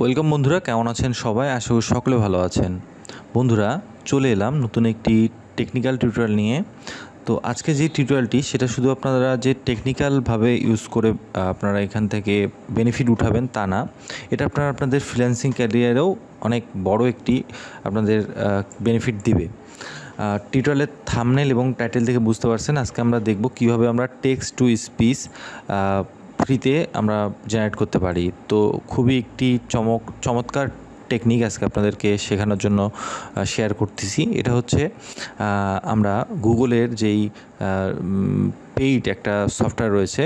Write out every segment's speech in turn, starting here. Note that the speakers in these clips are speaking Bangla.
ওয়েলকাম বন্ধুরা, কেমন আছেন সবাই? আশা করি সকলে ভালো আছেন। বন্ধুরা, চলে এলাম নতুন একটি টেকনিক্যাল টিউটোরিয়াল নিয়ে। তো আজকে যে টিউটোরিয়ালটি সেটা শুধু আপনারা যে টেকনিক্যালভাবে ইউজ করে আপনারা এখান থেকে বেনিফিট উঠাবেন তা না। এটা আপনারা আপনাদের ফ্রিল্যান্সিং ক্যারিয়ারেও অনেক বড় একটি আপনাদের বেনিফিট দিবে। টিউটোরিয়ালের থামনেল এবং টাইটেল থেকে বুঝতে পারছেন। আজকে আমরা দেখব কীভাবে আমরা টেক্সট টু স্পিচ ফ্রিতে আমরা জেনারেট করতে পারি। তো খুবই একটি চমক, চমৎকার টেকনিক আজকে আপনাদেরকে শেখানোর জন্য শেয়ার করতেছি। এটা হচ্ছে আমরা গুগলের যেই পেইড একটা সফটওয়্যার রয়েছে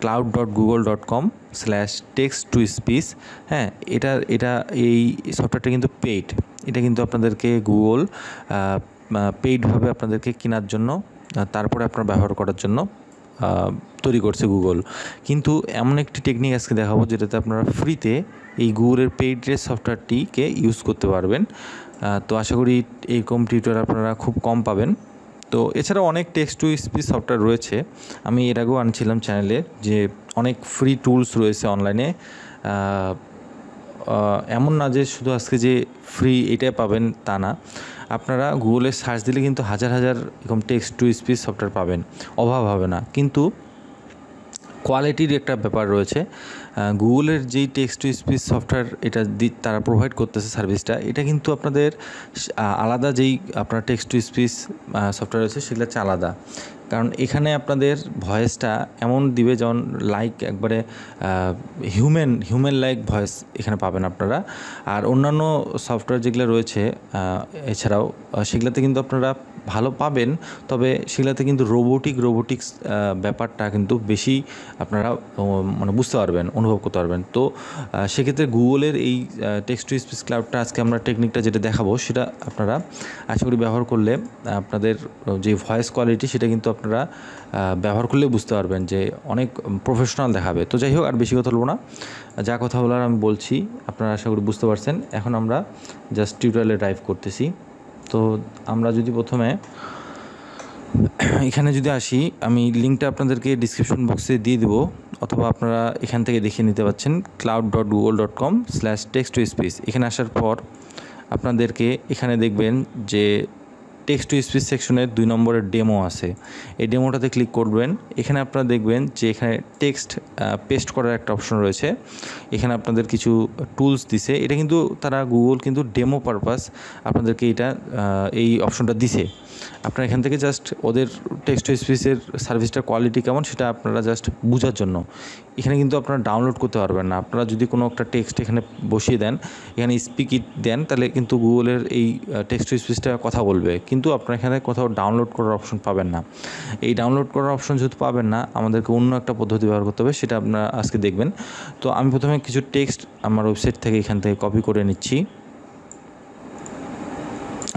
cloud dot Google dot com slash text to speech হ্যাঁ এটা এটা এই সফটওয়্যারটা কিন্তু পেইড এটা কিন্তু আপনাদেরকে গুগল পেইডভাবে আপনাদেরকে কেনার জন্য তারপরে আপনার ব্যবহার করার জন্য তৈরি করছে গুগল কিন্তু এমন একটি টেকনিক আজকে দেখাবো যেটাতে আপনারা ফ্রিতে এই গুগলের পেইড রেস সফটওয়্যারটিকে ইউজ করতে পারবেন। তো আশা করি এইরকম টিউটোরিয়াল আপনারা খুব কম পাবেন। তো এছাড়াও অনেক টেক্সট টু স্পিচ সফটওয়্যার রয়েছে। আমি এর আগেও আনছিলাম চ্যানেলে যে অনেক ফ্রি টুলস রয়েছে অনলাইনে এমন না যে শুধু আজকে যে ফ্রি এটাই পাবেন তা না। আপনারা গুগলে সার্চ দিলে কিন্তু হাজার হাজার এরকম টেক্সট টু স্পিচ সফটওয়্যার পাবেন। অভাব হবে না। কিন্তু কোয়ালিটির একটা ব্যাপার রয়েছে। গুগলের যেই টেক্সট টু স্পিচ সফটওয়্যার এটা তারা প্রোভাইড করতেছে সার্ভিসটা এটা কিন্তু আপনাদের আলাদা যেই আপনার টেক্সট টু স্পিচ সফটওয়্যার রয়েছে সেগুলো হচ্ছে আলাদা। কারণ এখানে আপনাদের ভয়েসটা এমন দিবে যেমন লাইক একবারে হিউম্যান হিউম্যান লাইক ভয়েস এখানে পাবেন আপনারা। আর অন্যান্য সফটওয়্যার যেগুলো রয়েছে এছাড়াও সেগুলোতে কিন্তু আপনারা ভালো পাবেন, তবে সেগুলোতে কিন্তু রোবোটিক রোবোটিক্স ব্যাপারটা কিন্তু বেশি আপনারা মানে বুঝতে পারবেন। অনুভব করতে পারবেন। তো সেক্ষেত্রে গুগলের এই টেক্সট টু স্পিচ ক্লাউডটা আজকে আমরা টেকনিকটা যেটা দেখাবো, সেটা আপনারা আশা করি ব্যবহার করলে আপনাদের যে ভয়েস কোয়ালিটি সেটা কিন্তু আপনারা ব্যবহার করলে বুঝতে পারবেন যে অনেক প্রফেশনাল দেখাবে। তো যাই হোক, আর বেশি কথা বলব না। যা কথা বলার আমি বলছি, আপনারা আশা করি বুঝতে পারছেন। এখন আমরা জাস্ট টিউটোরিয়ালে ড্রাইভ করতেছি। তো আমরা যদি প্রথমে, এখানে যদি আসি, আমি লিঙ্কটা আপনাদেরকে ডিসক্রিপশন বক্সে দিয়ে দেবো। অথবা আপনারা এখান থেকে দেখে নিতে পারছেন cloud dot Google dot com slash text to speech এখানে আসার পর আপনাদেরকে এখানে দেখবেন যে টেক্সট টু স্পিচ সেকশনের দুই নম্বরের ডেমো আছে। এই ডেমোটাতে ক্লিক করবেন। এখানে আপনারা দেখবেন যে এখানে টেক্সট পেস্ট করার একটা অপশন রয়েছে। এখানে আপনাদের কিছু টুলস দিছে। এটা কিন্তু তারা গুগল কিন্তু ডেমো পারপাস আপনাদেরকে এটা এই অপশনটা দিছে। আপনারা এখান থেকে জাস্ট ওদের টেক্সট টু স্পিচের সার্ভিসটার কোয়ালিটি কেমন সেটা আপনারা জাস্ট বোঝার জন্য। এখানে কিন্তু আপনারা ডাউনলোড করতে পারবেন না। আপনারা যদি কোনো একটা টেক্সট এখানে বসিয়ে দেন, এখানে স্পিক ইট দেন, তাহলে কিন্তু গুগলের এই টেক্সট টু স্পিচটা কথা বলবে। কিন্তু আপনারা এখানে কোথাও ডাউনলোড করার অপশন পাবেন না। এই ডাউনলোড করার অপশন যেহেতু পাবেন না, আমাদেরকে অন্য একটা পদ্ধতি ব্যবহার করতে হবে, সেটা আপনারা আজকে দেখবেন। তো আমি প্রথমে কিছু টেক্সট আমার ওয়েবসাইট থেকে এখান থেকে কপি করে নিচ্ছি।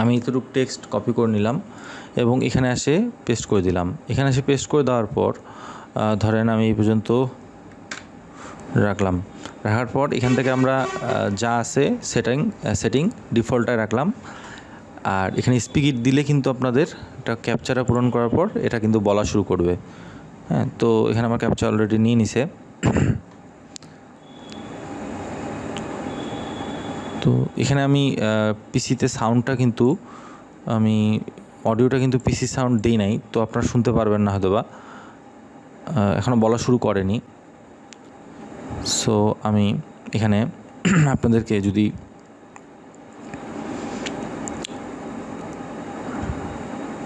আমি এতটুকু টেক্সট কপি করে নিলাম এবং এখানে এসে পেস্ট করে দিলাম। এখানে এসে পেস্ট করে দেওয়ার পর ধরেন আমি এই পর্যন্ত রাখলাম। রাখার পর এখান থেকে আমরা যা আছে সেটিং সেটিং ডিফল্টটায় রাখলাম। আর এখানে স্পিকিট দিলে কিন্তু আপনাদের এটা ক্যাপচারটা পূরণ করার পর এটা কিন্তু বলা শুরু করবে। হ্যাঁ তো এখানে আমার ক্যাপচার অলরেডি নিয়ে নিছে। তো এখানে আমি পিসিতে সাউন্ডটা কিন্তু, আমি অডিওটা কিন্তু পিসি সাউন্ড দিই নাই, তো আপনারা শুনতে পারবেন না হয়তো বা এখনও বলা শুরু করেনি। সো আমি এখানে আপনাদেরকে যদি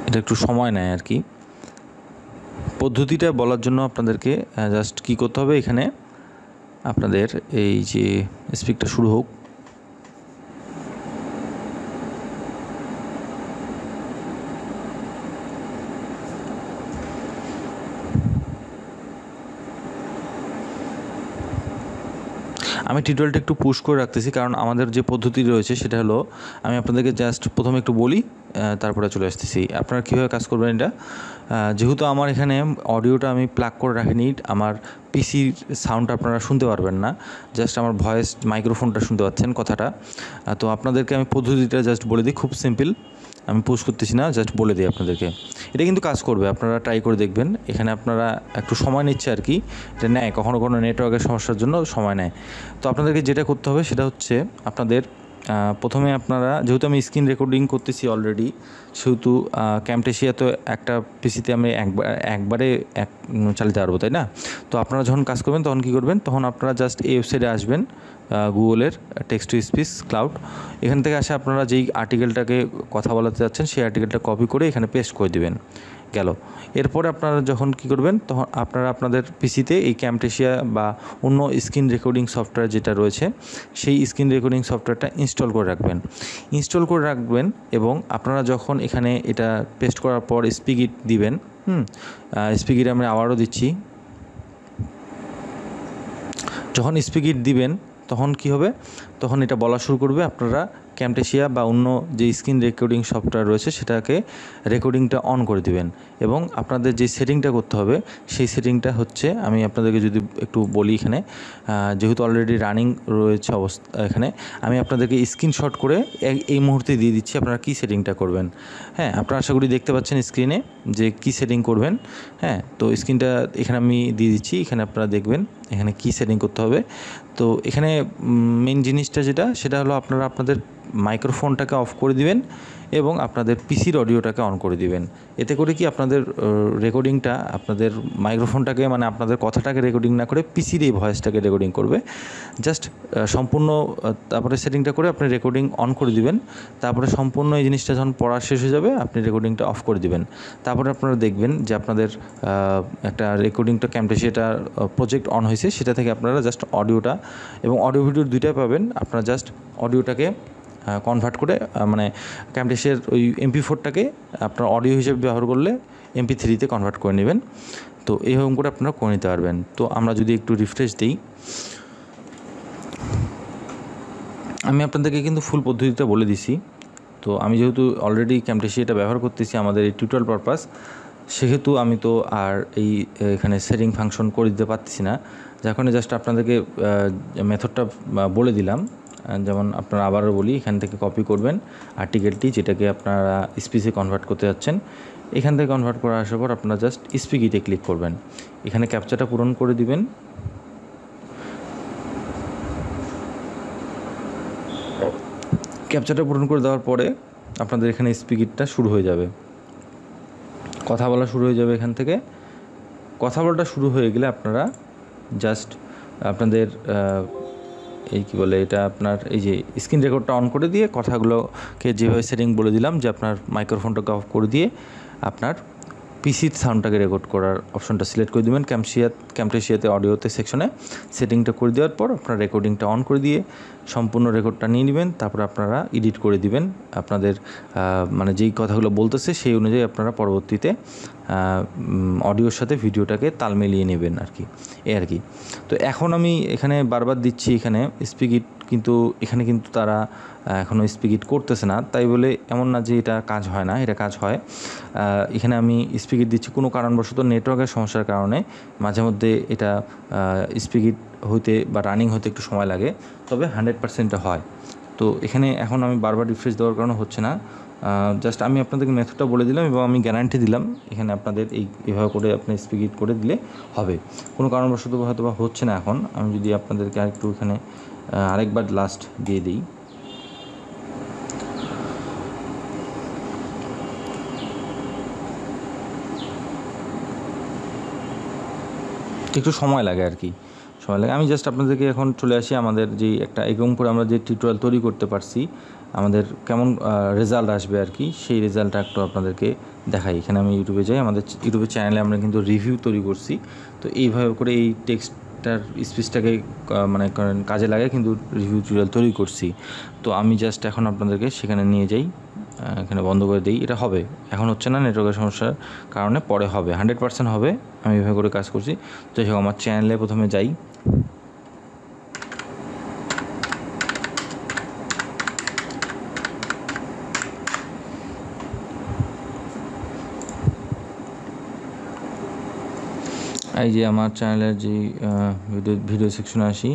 এটা একটু সময় নেয় আর কি। পদ্ধতিটা বলার জন্য আপনাদেরকে জাস্ট কী করতে হবে এখানে, আপনাদের এই যে স্পিকটা শুরু হোক। আমি টিউটোরিয়ালটা একটু পুশ করে রাখতেছি, কারণ আমাদের যে পদ্ধতি রয়েছে সেটা হলো, আমি আপনাদেরকে জাস্ট প্রথমে একটু বলি তারপরে চলে আসতেছি। আপনারা কীভাবে কাজ করবেন এটা? যেহেতু আমার এখানে অডিওটা আমি প্লাগ করে রাখিনি, আমার পিসির সাউন্ডটা আপনারা শুনতে পারবেন না জাস্ট আমার ভয়েস মাইক্রোফোনটা শুনতে পাচ্ছেন কথাটা। তো আপনাদেরকে আমি পদ্ধতিটা জাস্ট বলে দিই, খুব সিম্পল আমি পোস্ট করতেছি না জাস্ট বলে দিই আপনাদেরকে। এটা কিন্তু কাজ করবে, আপনারা ট্রাই করে দেখবেন। এখানে আপনারা একটু সময় নিচ্ছে আর কি, এটা নেয়। কখনো কোনো নেটওয়ার্কের সমস্যার জন্য সময় নেয়। তো আপনাদেরকে যেটা করতে হবে সেটা হচ্ছে আপনাদের প্রথমে আপনারা, যেহেতু আমি স্ক্রিন রেকর্ডিং করতেছি অলরেডি সেহেতু ক্যামটেশিয়া তো একটা পিসিতে আমি একবার, একবারে এক চালিতে পারব, তাই না? তো আপনারা যখন কাজ করবেন, তখন কী করবেন? তখন আপনারা জাস্ট এই ওয়েবসাইটে আসবেন গুগলের টেক্সট টু স্পিচ ক্লাউড এখান থেকে আসে আপনারা যেই আর্টিকেলটাকে কথা বলাতে যাচ্ছেন, সেই আর্টিকেলটা কপি করে এখানে পেস্ট করে দেবেন। গেল। এরপরে আপনারা যখন কি করবেন, তখন আপনারা আপনাদের পিসিতে এই ক্যামটেশিয়া বা অন্য স্ক্রিন রেকর্ডিং সফটওয়্যার যেটা রয়েছে, সেই স্ক্রিন রেকর্ডিং সফটওয়্যারটা ইনস্টল করে রাখবেন। ইনস্টল করে রাখবেন এবং আপনারা যখন এখানে এটা পেস্ট করার পর স্পিকিট দিবেন, হুম স্পিকিট আমরা আবারও দিচ্ছি। যখন স্পিকিট দিবেন, তখন কি হবে? তখন এটা বলা শুরু করবে, আপনারা ক্যামটেশিয়া বা অন্য যে স্ক্রিন রেকর্ডিং সফটওয়্যার রয়েছে, সেটাকে রেকর্ডিংটা অন করে দিবেন। এবং আপনাদের যে সেটিংটা করতে হবে, সেই সেটিংটা হচ্ছে, আমি আপনাদেরকে যদি একটু বলি এখানে যেহেতু অলরেডি রানিং রয়েছে অবস্থা, এখানে, আমি আপনাদেরকে স্ক্রিনশট করে এই মুহূর্তে দিয়ে দিচ্ছি আপনারা কী সেটিংটা করবেন। হ্যাঁ আপনারা আশা করি দেখতে পাচ্ছেন স্ক্রিনে যে কী সেটিং করবেন। হ্যাঁ তো স্ক্রিনটা এখানে আমি দিয়ে দিচ্ছি, এখানে আপনারা দেখবেন এখানে কী সেটিং করতে হবে। তো এখানে মেন জিনিসটা যেটা, সেটা হলো আপনারা আপনাদের মাইক্রোফোনটাকে অফ করে দিবেন এবং আপনাদের পিসির অডিওটাকে অন করে দিবেন। এতে করে কি আপনাদের রেকর্ডিংটা আপনাদের মাইক্রোফোনটাকে মানে আপনাদের কথাটাকে রেকর্ডিং না করে পিসির এই ভয়েসটাকে রেকর্ডিং করবে। জাস্ট সম্পূর্ণ তারপরে সেটিংটা করে আপনি রেকর্ডিং অন করে দিবেন। তারপরে সম্পূর্ণ এই জিনিসটা যখন পড়া শেষ হয়ে যাবে, আপনি রেকর্ডিংটা অফ করে দিবেন। তারপরে আপনারা দেখবেন যে আপনাদের একটা রেকর্ডিংটা ক্যাম্পেসিটা প্রজেক্ট অন হয়েছে। সেটা থেকে আপনারা জাস্ট অডিওটা এবং অডিও ভিডিও দুইটাই পাবেন। আপনারা জাস্ট অডিওটাকে কনভার্ট করে মানে ক্যামটেসের ওই এমপি ফোরটাকে আপনার অডিও হিসেবে ব্যবহার করলে এমপি থ্রিতে কনভার্ট করে নেবেন। তো এইরকম করে আপনারা করে নিতে পারবেন। তো আমরা যদি একটু রিফ্রেশ দিই। আমি আপনাদেরকে কিন্তু ফুল পদ্ধতিটা বলে দিছি। তো আমি যেহেতু অলরেডি ক্যামটেসি এটা ব্যবহার করতেছি আমাদের এই টিউটোরিয়াল পারপাস সেহেতু আমি তো আর এই এখানে সেটিং ফাংশন করে দিতে পারতেছি না। যার জাস্ট আপনাদেরকে মেথডটা বলে দিলাম। যেমন আপনারা আবারও বলি, এখান থেকে কপি করবেন। আর্টিকেলটি যেটাকে আপনারা স্পিচে কনভার্ট করতে যাচ্ছেন, এখান থেকে কনভার্ট করা আসার পর আপনারা জাস্ট স্পিকিতে ক্লিক করবেন। এখানে ক্যাপচাটা পূরণ করে দিবেন। ক্যাপচাটা পূরণ করে দেওয়ার পরে আপনাদের এখানে স্পিকিটটা শুরু হয়ে যাবে। কথা বলা শুরু হয়ে যাবে এখান থেকে। কথা বলাটা শুরু হয়ে গেলে আপনারা জাস্ট আপনাদের এই কি বলে, এটা আপনার এই যে স্ক্রিন রেকর্ডটা অন করে দিয়ে কথাগুলোকে যেভাবে সেটিং বলে দিলাম যে আপনার মাইক্রোফোনটাকে অফ করে দিয়ে আপনার পিসির সাউন্ডটাকে রেকর্ড করার অপশনটা সিলেক্ট করে দেবেন। ক্যামশিয়া ক্যামটেশিয়াতে অডিওতে সেকশনে সেটিংটা করে দেওয়ার পর আপনার রেকর্ডিংটা অন করে দিয়ে সম্পূর্ণ রেকর্ডটা নিয়ে নেবেন। তারপর আপনারা এডিট করে দিবেন। আপনাদের মানে যেই কথাগুলো বলতেছে সেই অনুযায়ী আপনারা পরবর্তীতে অডিওর সাথে ভিডিওটাকে তাল মিলিয়ে নেবেন আর কি। এ আর কি। তো এখন আমি এখানে বারবার দিচ্ছি এখানে স্পিকিট কিন্তু এখানে কিন্তু তারা এখনও স্পিকিট করতেছে না। তাই বলে এমন না যে এটা কাজ হয় না, এটা কাজ হয়। এখানে আমি স্পিকিট দিচ্ছি কোনো কারণবশত নেটওয়ার্কের সমস্যার কারণে। মাঝে মধ্যে এটা স্পিকিট হইতে বা রানিং হতে একটু সময় লাগে, তবে হান্ড্রেড পার্সেন্টটা হয়। তো এখানে এখন আমি বারবার রিফ্রেশ দেওয়ার কারণে হচ্ছে না। জাস্ট আমি আপনাদেরকে মেথডটা বলে দিলাম এবং আমি গ্যারান্টি দিলাম, এখানে আপনাদের এই, এভাবে করে আপনি স্পিকিট করে দিলে হবে। কোনো কারণবশত হয়তো বা হচ্ছে না এখন। আমি যদি আপনাদেরকে আরেকটু এখানে আরেকবার লাস্ট দিয়ে দিই। একটু সময় লাগে আর কি, সময় লাগে। আমি জাস্ট আপনাদেরকে এখন চলে আসি আমাদের যে একটা এরকম করে আমরা যে টিউটোরিয়াল তৈরি করতে পারছি, আমাদের কেমন রেজাল্ট আসবে আর কি, সেই রেজাল্টটা একটু আপনাদেরকে দেখাই। এখানে আমি ইউটিউবে যাই, আমাদের ইউটিউবের চ্যানেলে আমরা কিন্তু রিভিউ তৈরি করছি। তো এইভাবে করে এই টেক্সটটার স্পিচটাকে মানে কাজে লাগে, কিন্তু রিভিউ টিউটোরিয়াল তৈরি করছি। তো আমি জাস্ট এখন আপনাদেরকে সেখানে নিয়ে যাই এখানে বন্ধ করে দিই। এটা হবে। এখন হচ্ছে না নেটওয়ার্কের সমস্যার কারণে পরে হবে। হান্ড্রেড পার্সেন্ট হবে। আমি এভাবে করে কাজ করছি। তো সে আমার চ্যানেলে প্রথমে যাই। এই যে আমার চ্যানেলের যে ভিডিও ভিডিও সেকশনে আসি।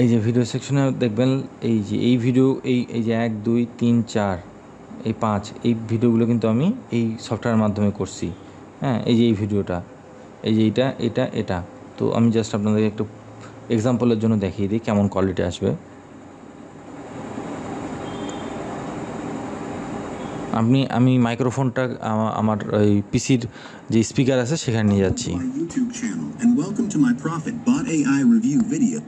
এই যে ভিডিও সেকশনে দেখবেন, এই যে, এই ভিডিও এই এই যে এক, দুই, তিন, চার, এই পাঁচ, এই ভিডিওগুলো কিন্তু আমি এই সফটওয়্যারের মাধ্যমে করছি। হ্যাঁ এই যে এই ভিডিওটা এই যে এইটা, এটা এটা। তো আমি জাস্ট আপনাদেরকে একটু এক্সাম্পলের জন্য দেখিয়ে দিই কেমন কোয়ালিটি আসবে। আপনি আমি মাইক্রোফোনটা আমা- আমার ওই পিসির যে স্পিকার আছে সেখানে নিয়ে যাচ্ছি my YouTube channel and welcome to my Profit Bot AI review video.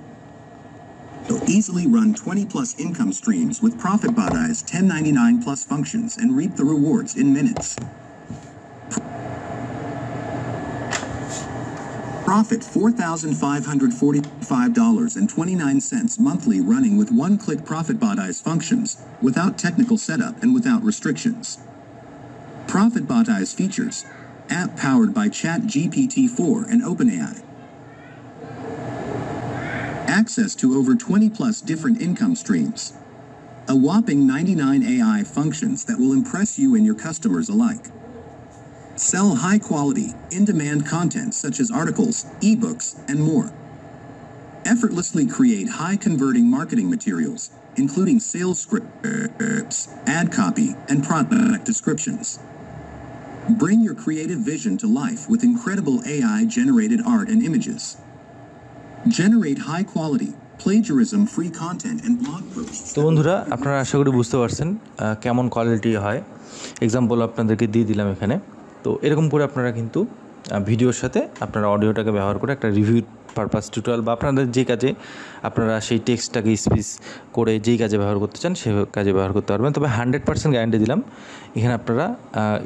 So easily run 20 plus income streams with Profit Bot AI's 1099 plus functions and reap the rewards in minutes. Profit $4,545.29 monthly running with one-click Profit Bot AI's functions without technical setup and without restrictions. Profit Bot AI's features app powered by ChatGPT-4 and OpenAI. Access to over 20 plus different income streams. A whopping 99 AI functions that will impress you and your customers alike. Sell high quality, in demand content such as articles, ebooks, and more. Effortlessly create high converting marketing materials, including sales scripts, ad copy, and product descriptions. Bring your creative vision to life with incredible AI generated art and images. Generate high quality, plagiarism free content and blog posts. তো বন্ধুরা আপনারা আশা করি বুঝতে পারছেন আহ, কেমন কোয়ালিটি হয় এক্সাম্পল আপনাদেরকে দিয়ে দিলাম এখানে তো এরকম করে আপনারা কিন্তু ভিডিওর সাথে আপনারা অডিওটাকে ব্যবহার করে একটা রিভিউ পারপাস টিউটোরিয়াল বা আপনাদের যে কাজে আপনারা সেই টেক্সটটাকে স্পিচ করে যেই কাজে ব্যবহার করতে চান সেই কাজে ব্যবহার করতে পারবেন। তবে হান্ড্রেড পার্সেন্ট গ্যারান্টি দিলাম, এখানে আপনারা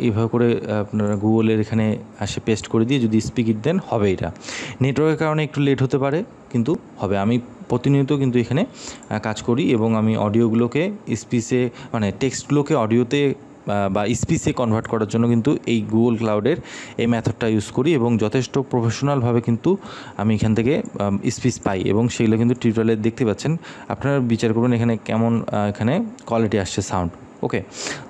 এইভাবে করে আপনারা গুগলের এখানে আসে পেস্ট করে দিয়ে যদি স্পিক ইট দেন হবে এটা। নেটওয়ার্কের কারণে একটু লেট হতে পারে, কিন্তু হবে। আমি প্রতিনিয়ত কিন্তু এখানে কাজ করি এবং আমি অডিওগুলোকে স্পিচে মানে টেক্সটগুলোকে অডিওতে বা- স্পিসে কনভার্ট করার জন্য কিন্তু এই গুগল ক্লাউডের এই মেথডটা ইউজ করি এবং যথেষ্ট প্রফেশনালভাবে কিন্তু আমি এখান থেকে স্পিস পাই এবং সেগুলো কিন্তু টিউটোরিয়ালে দেখতে পাচ্ছেন। আপনারা বিচার করুন এখানে কেমন এখানে কোয়ালিটি আসছে সাউন্ড ওকে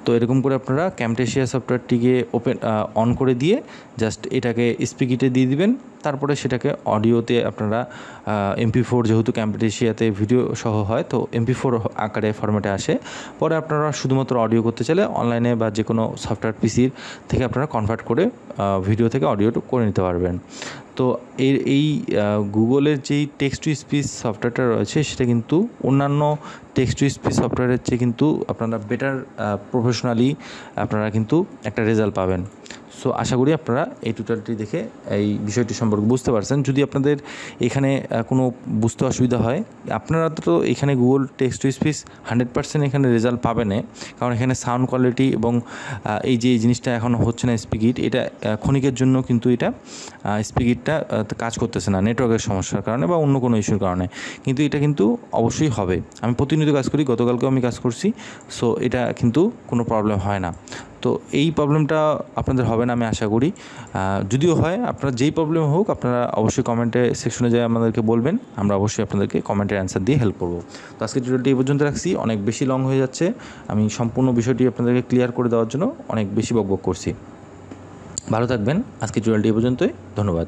তো এরকম করে আপনারা ক্যামটেশিয়া সফটওয়্যারটিকে ওপেন অন করে দিয়ে জাস্ট এটাকে স্পিকিটে দিয়ে দিবেন। তারপরে সেটাকে অডিওতে আপনারা এমপি ফোর যেহেতু ক্যাম্পটেশিয়াতে ভিডিও সহ হয়, তো এমপি ফোর আকারে ফরম্যাটে আসে। পরে আপনারা শুধুমাত্র অডিও করতে চাইলে অনলাইনে বা যে কোনো সফটওয়্যার পিসির থেকে আপনারা কনভার্ট করে ভিডিও থেকে অডিও করে নিতে পারবেন। তো এর এই গুগলের যেই টেক্সট টু স্পিচ সফটওয়্যারটা রয়েছে, সেটা কিন্তু অন্যান্য টেক্সট টু স্পিচ সফটওয়্যারের চেয়ে কিন্তু আপনারা বেটার প্রফেশনালি আপনারা কিন্তু একটা রেজাল্ট পাবেন। সো আশা করি আপনারা এই টিউটোরিয়ালটি দেখে এই বিষয়টি সম্পর্কে বুঝতে পারছেন। যদি আপনাদের এখানে কোনো বুঝতে অসুবিধা হয়, আপনারা তো এখানে Google text to speech hundred percent এখানে রেজাল্ট পাবে না কারণ এখানে সাউন্ড কোয়ালিটি এবং এই যে জিনিসটা এখনও হচ্ছে না স্পিকিট এটা ক্ষণিকের জন্য কিন্তু এটা স্পিকিটটা কাজ করতেছে না নেটওয়ার্কের সমস্যার কারণে বা অন্য কোনো ইস্যুর কারণে। কিন্তু এটা কিন্তু অবশ্যই হবে। আমি প্রতিনিয়ত কাজ করি, গতকালকেও আমি কাজ করছি সো এটা কিন্তু কোনো প্রবলেম হয় না। তো এই প্রবলেমটা আপনাদের হবে না, আমি আশা করি। যদিও হয়, আপনার যেই প্রবলেম হোক, আপনারা অবশ্যই কমেন্টে সেকশনে যায় আমাদেরকে বলবেন। আমরা অবশ্যই আপনাদেরকে কমেন্টের অ্যান্সার দিয়ে হেল্প করব। তো আজকে টিউটোরিয়ালটি এই পর্যন্ত রাখছি। অনেক বেশি লং হয়ে যাচ্ছে। আমি সম্পূর্ণ বিষয়টি আপনাদেরকে ক্লিয়ার করে দেওয়ার জন্য অনেক বেশি বকবক করছি। ভালো থাকবেন। আজকে টিউটোরিয়ালটি এই পর্যন্তই। ধন্যবাদ।